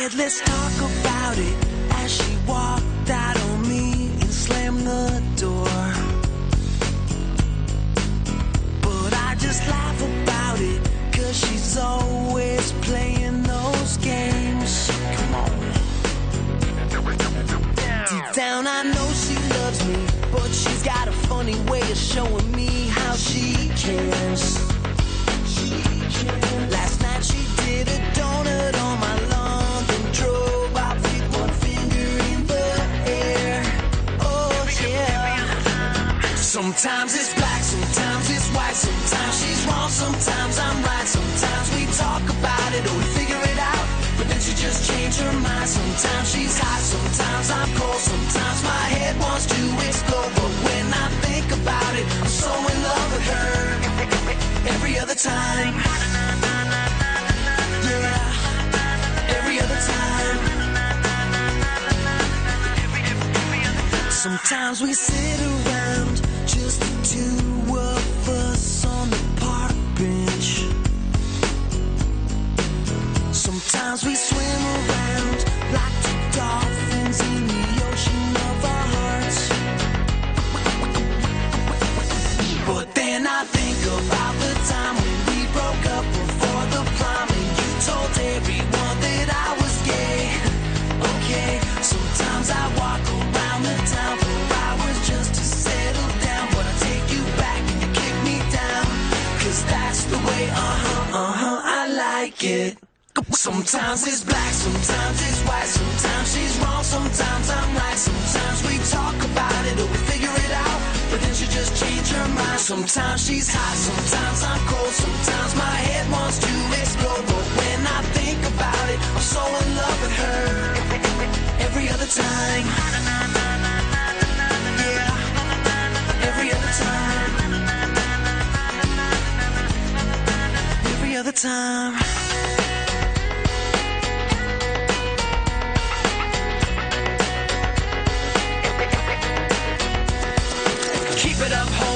said, let's talk about it as she walked out on me and slammed the door. But I just laugh about it, cause she's always playing those games. Come on. Deep down, I know she loves me, but she's got a funny way of showing me how she cares. Last night she Sometimes it's black, sometimes it's white, sometimes she's wrong, sometimes I'm right, sometimes we talk about it or we figure it out. But then she just changed her mind. Sometimes she's hot, sometimes I'm cold, sometimes my head wants to explode. But when I think about it, I'm so in love with her. Every other time. Yeah. Every other time. Sometimes we sit around, like it. Sometimes it's black, sometimes it's white, sometimes she's wrong, sometimes I'm right, sometimes we talk about it or we figure it out, but then she just changed her mind. Sometimes she's hot, sometimes I'm cold, sometimes my head wants to explode, but when I think about it, I'm so in love with her. Every other time, yeah, every other time, every other time.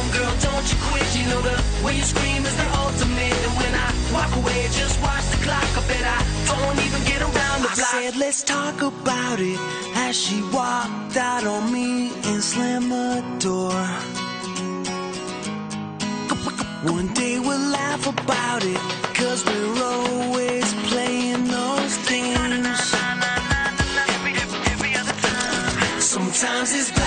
Homegirl, don't you quit. You know the way you scream is the ultimate. And when I walk away, just watch the clock. I bet I don't even get around the block. I said, let's talk about it as she walked out on me and slammed the door. One day we'll laugh about it, cause we're always playing those games. Sometimes it's